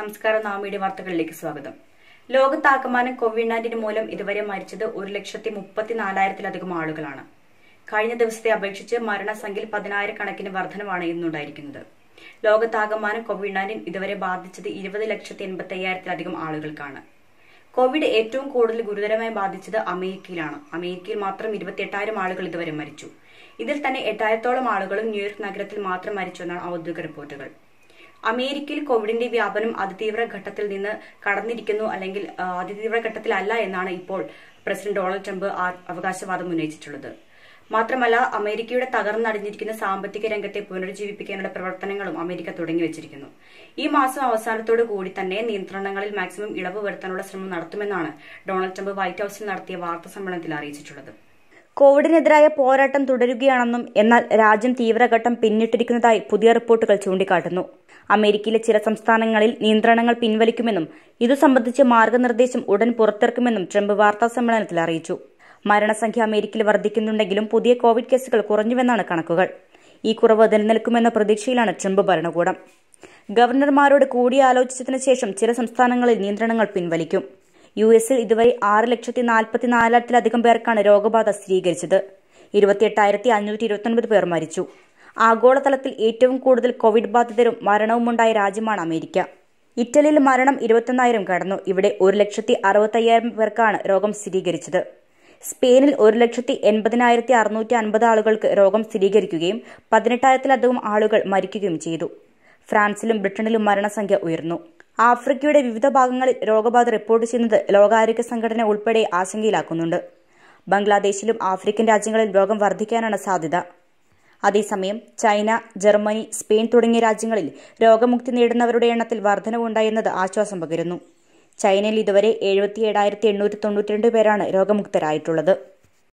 നമസ്കാരം നാമിയുടെ വാർത്തകളിലേക്ക് സ്വാഗതം. ലോകത്താകമാനം കോവിഡ് നയന്റീൻ മൂലം ഇതുവരെ മരിച്ചത് ഒരു ലക്ഷത്തി മുപ്പത്തിനാലായിരത്തിലധികം ആളുകളാണ്. കഴിഞ്ഞ ദിവസത്തെ അപേക്ഷിച്ച് മരണസംഖ്യയിൽ പതിനായിരക്കണക്കിന് വർധനമാണ് ഇന്നുണ്ടായിരിക്കുന്നത്. ലോകത്താകമാനം കോവിഡ് നയന്റീൻ ഇതുവരെ ബാധിച്ചത് ഇരുപത് ലക്ഷത്തി എൺപത്തി അയ്യായിരത്തിലധികം ആളുകൾക്കാണ്. കോവിഡ് ഏറ്റവും കൂടുതൽ ഗുരുതരമായി ബാധിച്ചത് അമേരിക്കയിലാണ്. അമേരിക്കയിൽ മാത്രം ഇരുപത്തിയെട്ടായിരം ആളുകൾ ഇതുവരെ മരിച്ചു. ഇതിൽ തന്നെ എട്ടായിരത്തോളം ആളുകളും ന്യൂയോർക്ക് നഗരത്തിൽ മാത്രം മരിച്ചു എന്നാണ് ഔദ്യോഗിക റിപ്പോർട്ടുകൾ. അമേരിക്കയിൽ കോവിഡിന്റെ വ്യാപനം അതിതീവ്ര ഘട്ടത്തിൽ നിന്ന് കടന്നിരിക്കുന്നു അല്ലെങ്കിൽ അതിതീവ്ര ഘട്ടത്തിലല്ല എന്നാണ് ഇപ്പോൾ പ്രസിഡന്റ് ഡൊണാൾഡ് ട്രംപ് അവകാശവാദം ഉന്നയിച്ചിട്ടുള്ളത്. മാത്രമല്ല അമേരിക്കയുടെ തകർന്നടിഞ്ഞിരിക്കുന്ന സാമ്പത്തിക രംഗത്തെ പുനരുജ്ജീവിപ്പിക്കാനുള്ള പ്രവർത്തനങ്ങളും അമേരിക്ക തുടങ്ങി വെച്ചിരിക്കുന്നു. ഈ മാസം അവസാനത്തോടു കൂടി തന്നെ നിയന്ത്രണങ്ങളിൽ മാക്സിമം ഇളവ് വരുത്താനുള്ള ശ്രമം നടത്തുമെന്നാണ് ഡൊണാൾഡ് ട്രംപ് വൈറ്റ് ഹൌസിൽ നടത്തിയ വാർത്താ സമ്മേളനത്തിൽ അറിയിച്ചിട്ടുള്ളത്. കോവിഡിനെതിരായ പോരാട്ടം തുടരുകയാണെന്നും എന്നാൽ രാജ്യം തീവ്രഘട്ടം പിന്നിട്ടിരിക്കുന്നതായി പുതിയ റിപ്പോർട്ടുകൾ ചൂണ്ടിക്കാട്ടുന്നു. അമേരിക്കയിലെ ചില സംസ്ഥാനങ്ങളിൽ നിയന്ത്രണങ്ങൾ പിൻവലിക്കുമെന്നും ഇതു സംബന്ധിച്ച് മാർഗനിർദ്ദേശം ഉടൻ പുറത്തിറക്കുമെന്നും ട്രംപ് വാർത്താ സമ്മേളനത്തിൽ അറിയിച്ചു. മരണസംഖ്യ അമേരിക്കയിൽ വർദ്ധിക്കുന്നുണ്ടെങ്കിലും പുതിയ കോവിഡ് കേസുകൾ കുറഞ്ഞുവെന്നാണ് കണക്കുകൾ. ഈ കുറവ് നിലനിൽക്കുമെന്ന പ്രതീക്ഷയിലാണ് ട്രംപ് ഭരണകൂടം. ഗവർണർമാരോട് കൂടിയാലോചിച്ചതിനു ശേഷം ചില സംസ്ഥാനങ്ങളിൽ നിയന്ത്രണങ്ങൾ പിൻവലിക്കും. യു എസിൽ ഇതുവരെ ആറ് ലക്ഷത്തി നാൽപ്പത്തി നാലായിരത്തിലധികം പേർക്കാണ് രോഗബാധ സ്ഥിരീകരിച്ചത്. ഇരുപത്തിയെട്ടായിരത്തി അഞ്ഞൂറ്റി ഇരുപത്തൊൻപത് പേർ മരിച്ചു. ആഗോളതലത്തിൽ ഏറ്റവും കൂടുതൽ കോവിഡ് ബാധിതരും മരണവുമുണ്ടായ രാജ്യമാണ് അമേരിക്ക. ഇറ്റലിയിൽ മരണം ഇരുപത്തൊന്നായിരം കടന്നു. ഇവിടെ ഒരു ലക്ഷത്തി അറുപത്തയ്യായിരം പേർക്കാണ് രോഗം സ്ഥിരീകരിച്ചത്. സ്പെയിനിൽ ഒരു ലക്ഷത്തി എൺപതിനായിരത്തി അറുന്നൂറ്റി അൻപത് ആളുകൾക്ക് രോഗം സ്ഥിരീകരിക്കുകയും പതിനെട്ടായിരത്തിലധികം ആളുകൾ മരിക്കുകയും ചെയ്തു. ഫ്രാൻസിലും ബ്രിട്ടനിലും മരണസംഖ്യ ഉയർന്നു. ആഫ്രിക്കയുടെ വിവിധ ഭാഗങ്ങളിൽ രോഗബാധ റിപ്പോർട്ട് ചെയ്യുന്നത് ലോകാരോഗ്യ സംഘടന ഉൾപ്പെടെ ആശങ്കയിലാക്കുന്നുണ്ട്. ബംഗ്ലാദേശിലും ആഫ്രിക്കൻ രാജ്യങ്ങളിൽ രോഗം വർദ്ധിക്കാനാണ് സാധ്യത. അതേസമയം ചൈന ജർമ്മനി സ്പെയിൻ തുടങ്ങിയ രാജ്യങ്ങളിൽ രോഗമുക്തി നേടുന്നവരുടെ എണ്ണത്തിൽ വർധനവുണ്ടായെന്നത് ആശ്വാസം പകരുന്നു. ചൈനയിൽ ഇതുവരെ എഴുപത്തി ഏഴായിരത്തി എണ്ണൂറ്റി തൊണ്ണൂറ്റിരണ്ട് പേരാണ് രോഗമുക്തരായിട്ടുള്ളത്.